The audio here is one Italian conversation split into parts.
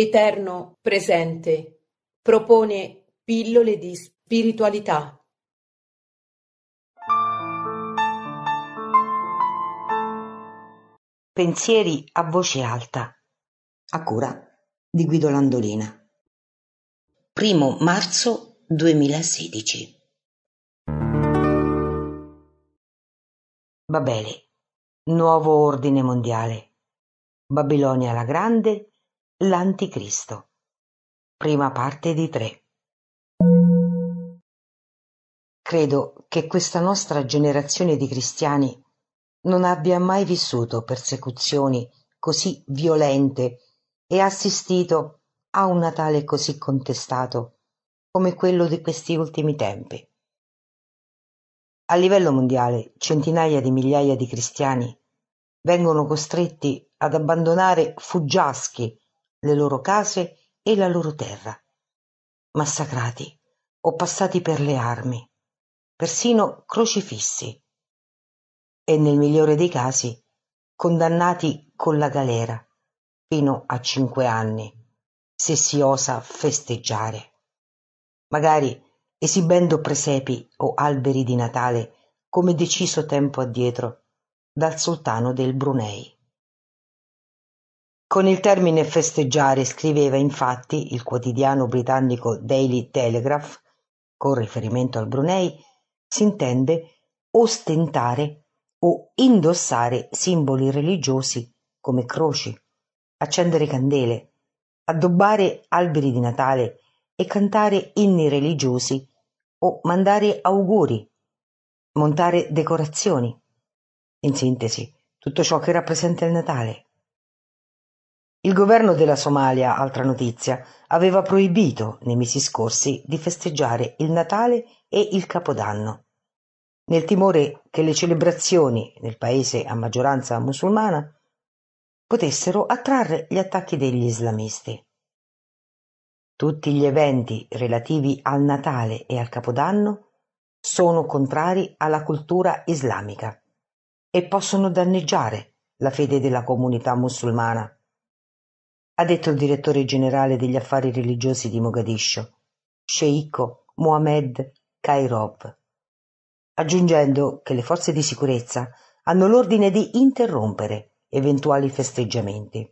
Eterno Presente propone pillole di spiritualità. Pensieri a voce alta, a cura di Guido Landolina. Primo marzo 2016. Babele, nuovo ordine mondiale. Babilonia la Grande, l'Anticristo. Prima parte di tre. Credo che questa nostra generazione di cristiani non abbia mai vissuto persecuzioni così violente e assistito a un Natale così contestato come quello di questi ultimi tempi. A livello mondiale centinaia di migliaia di cristiani vengono costretti ad abbandonare fuggiaschi le loro case e la loro terra, massacrati o passati per le armi, persino crocifissi. E nel migliore dei casi condannati con la galera fino a cinque anni, se si osa festeggiare, magari esibendo presepi o alberi di Natale come deciso tempo addietro dal sultano del Brunei. Con il termine festeggiare scriveva infatti il quotidiano britannico Daily Telegraph, con riferimento al Brunei, si intende ostentare o indossare simboli religiosi come croci, accendere candele, addobbare alberi di Natale e cantare inni religiosi o mandare auguri, montare decorazioni. In sintesi, tutto ciò che rappresenta il Natale. Il governo della Somalia, altra notizia, aveva proibito nei mesi scorsi di festeggiare il Natale e il Capodanno, nel timore che le celebrazioni nel paese a maggioranza musulmana potessero attrarre gli attacchi degli islamisti. Tutti gli eventi relativi al Natale e al Capodanno sono contrari alla cultura islamica e possono danneggiare la fede della comunità musulmana, ha detto il direttore generale degli affari religiosi di Mogadiscio, sceicco Mohamed Kairob, aggiungendo che le forze di sicurezza hanno l'ordine di interrompere eventuali festeggiamenti.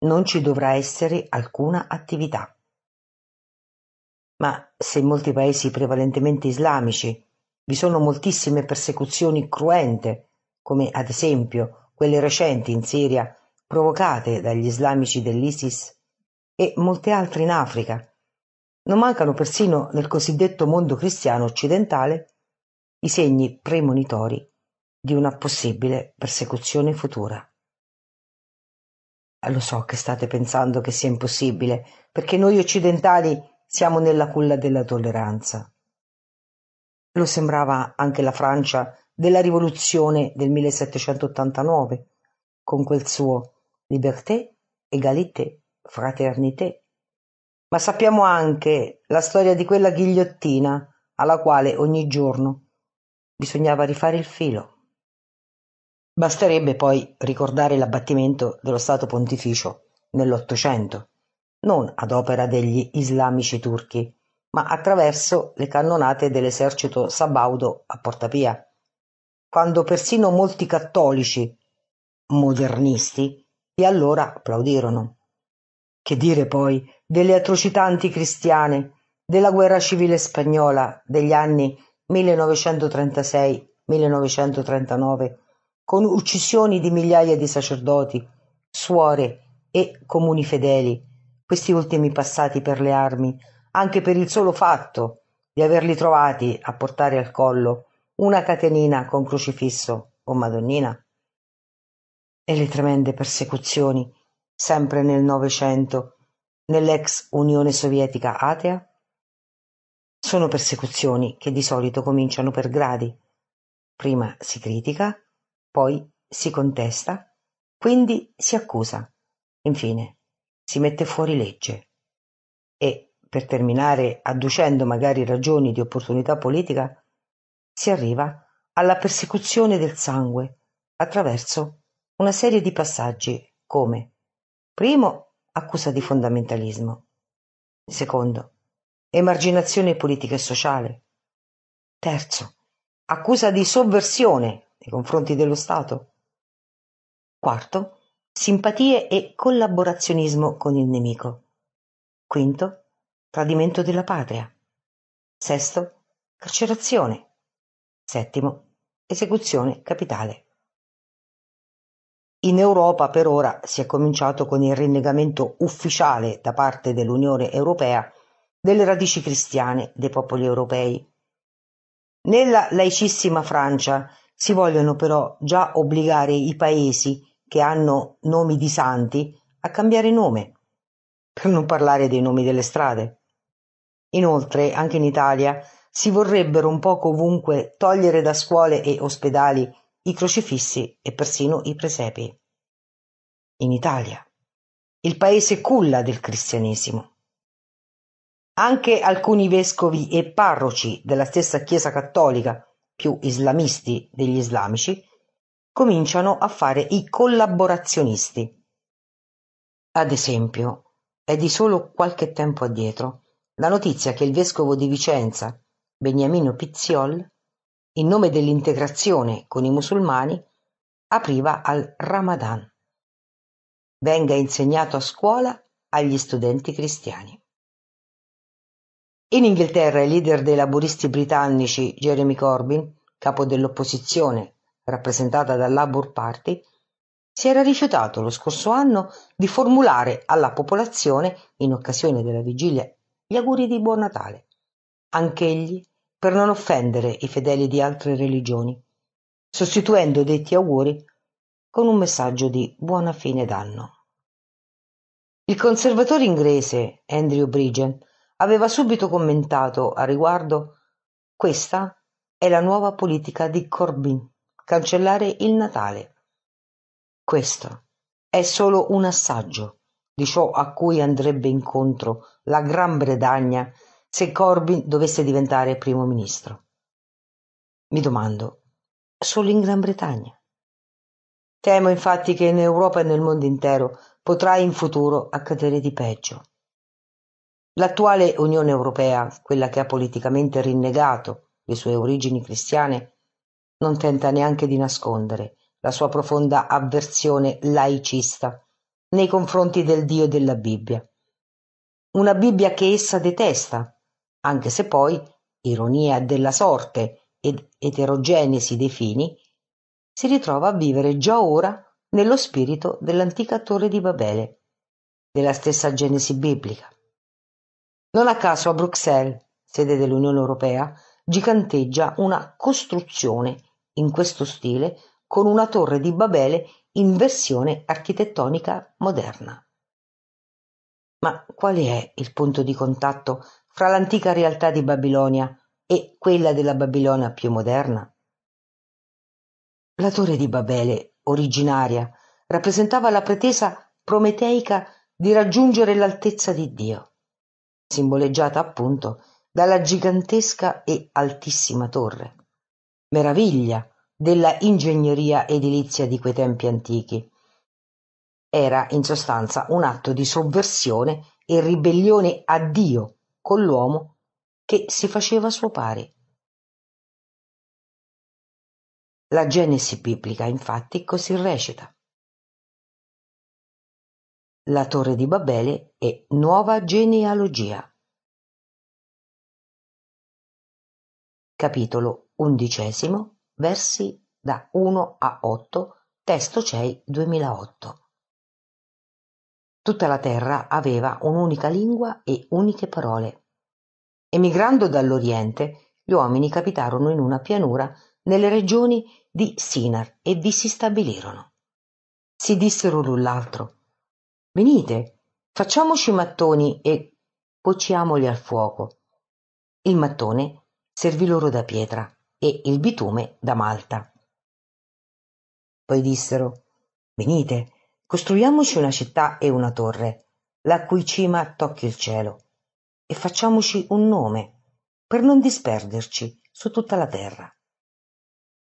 Non ci dovrà essere alcuna attività. Ma se in molti paesi prevalentemente islamici vi sono moltissime persecuzioni cruente, come ad esempio quelle recenti in Siria provocate dagli islamici dell'ISIS e molte altre in Africa, non mancano persino nel cosiddetto mondo cristiano occidentale i segni premonitori di una possibile persecuzione futura. Lo so che state pensando che sia impossibile, perché noi occidentali siamo nella culla della tolleranza. Lo sembrava anche la Francia della rivoluzione del 1789, con quel suo liberté, égalité, fraternité. Ma sappiamo anche la storia di quella ghigliottina alla quale ogni giorno bisognava rifare il filo. Basterebbe poi ricordare l'abbattimento dello Stato Pontificio nell'Ottocento non ad opera degli islamici turchi, ma attraverso le cannonate dell'esercito sabaudo a Porta Pia, quando persino molti cattolici modernisti di allora applaudirono. Che dire poi delle atrocità anticristiane della guerra civile spagnola degli anni 1936-1939, con uccisioni di migliaia di sacerdoti, suore e comuni fedeli, questi ultimi passati per le armi, anche per il solo fatto di averli trovati a portare al collo una catenina con crocifisso o madonnina? E le tremende persecuzioni, sempre nel Novecento, nell'ex Unione Sovietica atea? Sono persecuzioni che di solito cominciano per gradi. Prima si critica, poi si contesta, quindi si accusa, infine si mette fuori legge e, per terminare adducendo magari ragioni di opportunità politica, si arriva alla persecuzione del sangue attraverso una serie di passaggi come primo accusa di fondamentalismo. Secondo, emarginazione politica e sociale. Terzo, accusa di sovversione nei confronti dello Stato. Quarto, simpatie e collaborazionismo con il nemico. Quinto, tradimento della patria. Sesto, carcerazione. Settimo, esecuzione capitale. In Europa per ora si è cominciato con il rinnegamento ufficiale da parte dell'Unione Europea delle radici cristiane dei popoli europei. Nella laicissima Francia si vogliono però già obbligare i paesi che hanno nomi di santi a cambiare nome, per non parlare dei nomi delle strade. Inoltre, anche in Italia si vorrebbero un poco ovunque togliere da scuole e ospedali i crocifissi e persino i presepi. In Italia, il paese culla del cristianesimo. Anche alcuni vescovi e parroci della stessa Chiesa cattolica, più islamisti degli islamici, cominciano a fare i collaborazionisti. Ad esempio, è di solo qualche tempo addietro la notizia che il vescovo di Vicenza, Beniamino Pizziol, in nome dell'integrazione con i musulmani, apriva al Ramadan. Venga insegnato a scuola agli studenti cristiani. In Inghilterra il leader dei laburisti britannici Jeremy Corbyn, capo dell'opposizione rappresentata dal Labour Party, si era rifiutato lo scorso anno di formulare alla popolazione, in occasione della vigilia, gli auguri di Buon Natale, anch'egli per non offendere i fedeli di altre religioni, sostituendo detti auguri con un messaggio di buona fine d'anno. Il conservatore inglese Andrew Bridgen aveva subito commentato a riguardo questa è la nuova politica di Corbyn, cancellare il Natale. Questo è solo un assaggio di ciò a cui andrebbe incontro la Gran Bretagna se Corbyn dovesse diventare primo ministro. Mi domando, solo in Gran Bretagna? Temo infatti che in Europa e nel mondo intero potrà in futuro accadere di peggio. L'attuale Unione Europea, quella che ha politicamente rinnegato le sue origini cristiane, non tenta neanche di nascondere la sua profonda avversione laicista nei confronti del Dio della Bibbia. Una Bibbia che essa detesta anche se poi, ironia della sorte ed eterogenesi dei fini, si ritrova a vivere già ora nello spirito dell'antica torre di Babele, della stessa Genesi biblica. Non a caso a Bruxelles, sede dell'Unione Europea, giganteggia una costruzione in questo stile con una torre di Babele in versione architettonica moderna. Ma quale è il punto di contatto fra l'antica realtà di Babilonia e quella della Babilonia più moderna? La torre di Babele, originaria, rappresentava la pretesa prometeica di raggiungere l'altezza di Dio, simboleggiata appunto dalla gigantesca e altissima torre, meraviglia della ingegneria edilizia di quei tempi antichi. Era in sostanza un atto di sovversione e ribellione a Dio con l'uomo che si faceva suo pari. La Genesi biblica, infatti, così recita. La torre di Babele è nuova genealogia. Capitolo undicesimo, versi da 1 a 8, testo CEI 2008. Tutta la terra aveva un'unica lingua e uniche parole. Emigrando dall'Oriente, gli uomini capitarono in una pianura nelle regioni di Sinar e vi si stabilirono. Si dissero l'un l'altro: Venite, facciamoci mattoni e cuociamoli al fuoco. Il mattone servì loro da pietra e il bitume da malta. Poi dissero: Venite, Costruiamoci una città e una torre, la cui cima tocchi il cielo, e facciamoci un nome, per non disperderci su tutta la terra.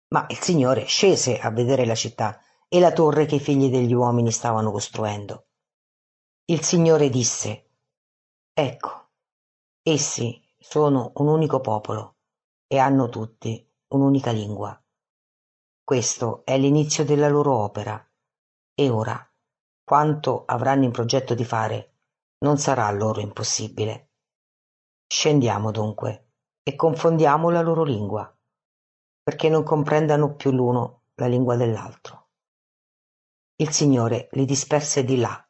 Ma il Signore scese a vedere la città e la torre che i figli degli uomini stavano costruendo. Il Signore disse: Ecco, essi sono un unico popolo e hanno tutti un'unica lingua. Questo è l'inizio della loro opera. E ora, quanto avranno in progetto di fare, non sarà loro impossibile. Scendiamo dunque e confondiamo la loro lingua, perché non comprendano più l'uno la lingua dell'altro. Il Signore li disperse di là,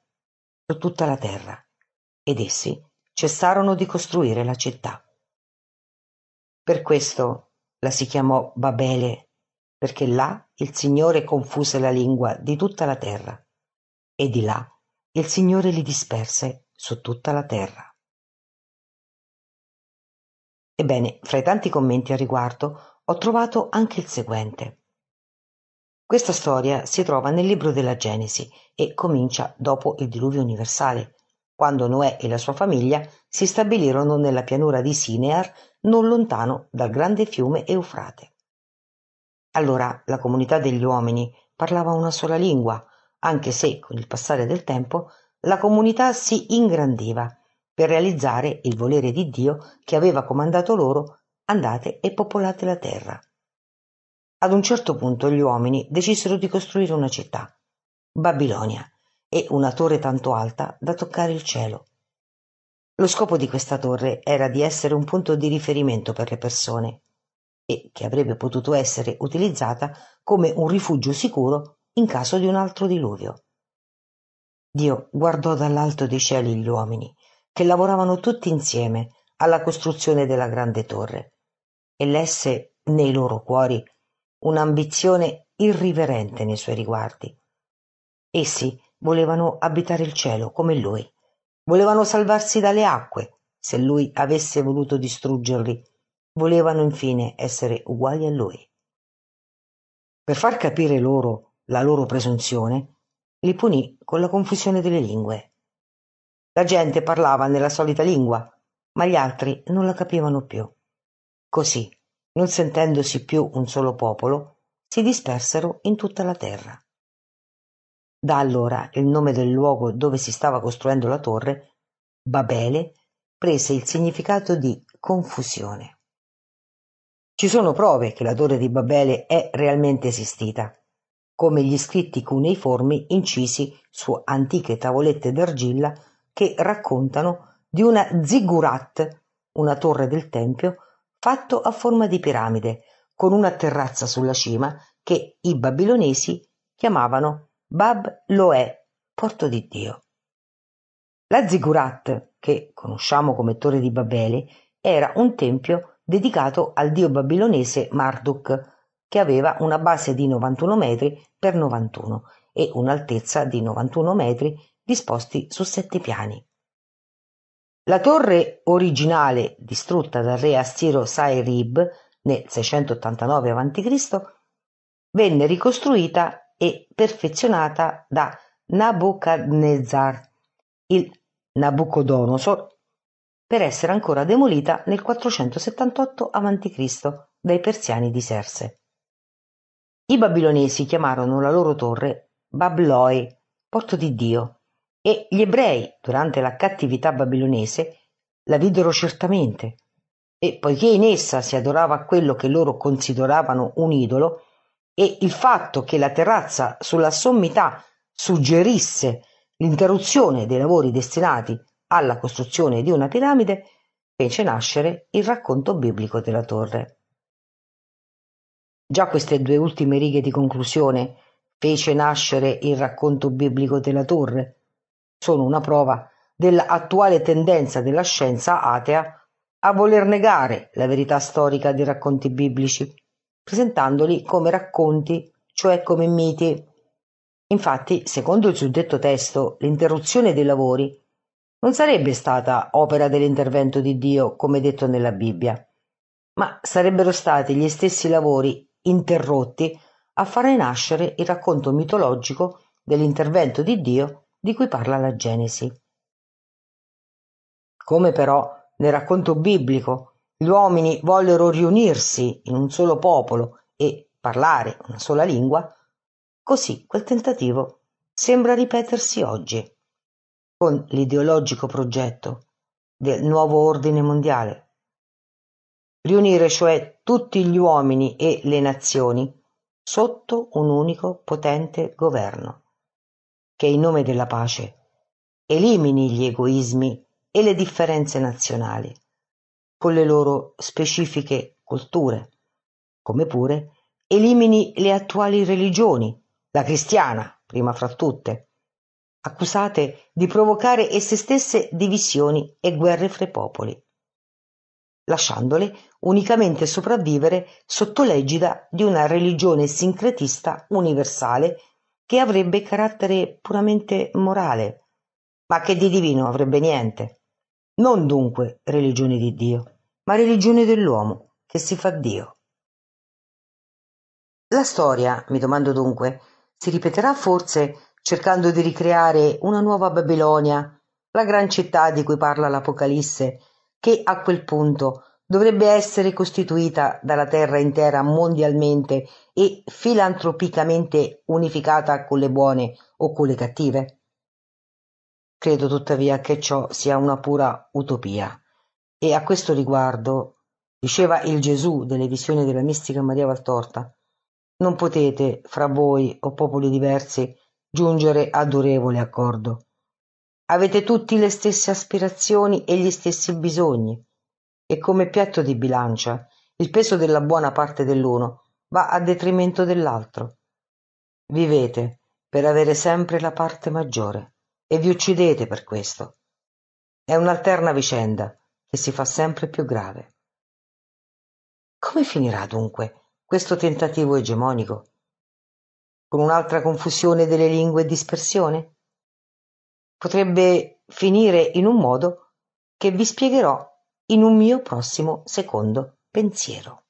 su tutta la terra, ed essi cessarono di costruire la città. Per questo la si chiamò Babele, perché là il Signore confuse la lingua di tutta la terra, e di là il Signore li disperse su tutta la terra. Ebbene, fra i tanti commenti a riguardo ho trovato anche il seguente. Questa storia si trova nel libro della Genesi e comincia dopo il diluvio universale, quando Noè e la sua famiglia si stabilirono nella pianura di Sinear, non lontano dal grande fiume Eufrate. Allora la comunità degli uomini parlava una sola lingua, anche se con il passare del tempo la comunità si ingrandiva per realizzare il volere di Dio che aveva comandato loro andate e popolate la terra. Ad un certo punto gli uomini decisero di costruire una città, Babilonia, e una torre tanto alta da toccare il cielo. Lo scopo di questa torre era di essere un punto di riferimento per le persone e che avrebbe potuto essere utilizzata come un rifugio sicuro in caso di un altro diluvio. Dio guardò dall'alto dei cieli gli uomini che lavoravano tutti insieme alla costruzione della grande torre e lesse nei loro cuori un'ambizione irriverente nei suoi riguardi. Essi volevano abitare il cielo come lui, volevano salvarsi dalle acque se lui avesse voluto distruggerli, volevano infine essere uguali a lui. Per far capire loro la loro presunzione, li punì con la confusione delle lingue la gente parlava nella solita lingua, ma gli altri non la capivano più. Così, non sentendosi più un solo popolo, si dispersero in tutta la terra. Da allora il nome del luogo dove si stava costruendo la torre, Babele, prese il significato di confusione. Ci sono prove che la torre di Babele è realmente esistita, come gli scritti cuneiformi incisi su antiche tavolette d'argilla che raccontano di una ziggurat, una torre del tempio, fatto a forma di piramide, con una terrazza sulla cima che i babilonesi chiamavano Bab Loè, porto di Dio. La ziggurat, che conosciamo come Torre di Babele, era un tempio dedicato al dio babilonese Marduk, che aveva una base di 91 metri per 91 e un'altezza di 91 metri disposti su sette piani. La torre originale, distrutta dal re assiro Sairib nel 689 a.C., venne ricostruita e perfezionata da Nabucodonosor, il Nabucodonosor, per essere ancora demolita nel 478 a.C. dai persiani di Serse. I babilonesi chiamarono la loro torre Babloi, porto di Dio, e gli ebrei, durante la cattività babilonese, la videro certamente, e poiché in essa si adorava quello che loro consideravano un idolo, e il fatto che la terrazza sulla sommità suggerisse l'interruzione dei lavori destinati alla costruzione di una piramide, fece nascere il racconto biblico della torre. Già queste due ultime righe di conclusione fece nascere il racconto biblico della torre, sono una prova dell'attuale tendenza della scienza atea a voler negare la verità storica dei racconti biblici, presentandoli come racconti, cioè come miti. Infatti, secondo il suddetto testo, l'interruzione dei lavori non sarebbe stata opera dell'intervento di Dio, come detto nella Bibbia, ma sarebbero stati gli stessi lavori interrotti a fare nascere il racconto mitologico dell'intervento di Dio di cui parla la Genesi. Come però nel racconto biblico gli uomini vollero riunirsi in un solo popolo e parlare una sola lingua, così quel tentativo sembra ripetersi oggi. con l'ideologico progetto del nuovo ordine mondiale. Riunire cioè tutti gli uomini e le nazioni sotto un unico potente governo, che in nome della pace elimini gli egoismi e le differenze nazionali, con le loro specifiche culture, come pure elimini le attuali religioni, la cristiana prima fra tutte, accusate di provocare esse stesse divisioni e guerre fra i popoli, lasciandole unicamente sopravvivere sotto l'egida di una religione sincretista universale che avrebbe carattere puramente morale, ma che di divino avrebbe niente. Non dunque religione di Dio, ma religione dell'uomo che si fa Dio. La storia, mi domando dunque, si ripeterà forse cercando di ricreare una nuova Babilonia, la gran città di cui parla l'Apocalisse, che a quel punto dovrebbe essere costituita dalla terra intera mondialmente e filantropicamente unificata con le buone o con le cattive? Credo tuttavia che ciò sia una pura utopia e a questo riguardo, diceva il Gesù delle visioni della mistica Maria Valtorta, non potete, fra voi o popoli diversi, giungere ad durevole accordo. Avete tutti le stesse aspirazioni e gli stessi bisogni, e come piatto di bilancia il peso della buona parte dell'uno va a detrimento dell'altro. Vivete per avere sempre la parte maggiore e vi uccidete per questo. È un'alterna vicenda che si fa sempre più grave. Come finirà dunque questo tentativo egemonico? Con un'altra confusione delle lingue e dispersione? Potrebbe finire in un modo che vi spiegherò in un mio prossimo secondo pensiero.